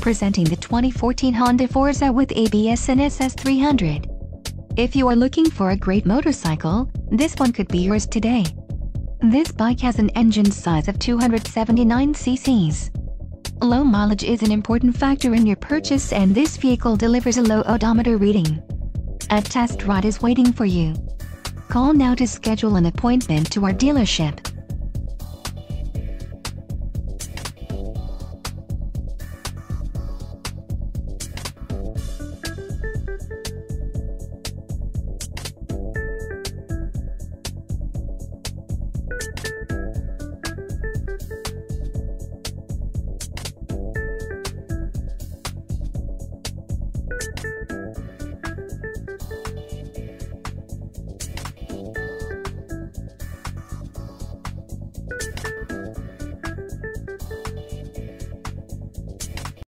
Presenting the 2014 Honda Forza with ABS NSS300. If you are looking for a great motorcycle, this one could be yours today. This bike has an engine size of 279 cc's. Low mileage is an important factor in your purchase and this vehicle delivers a low odometer reading. A test ride is waiting for you. Call now to schedule an appointment to our dealership.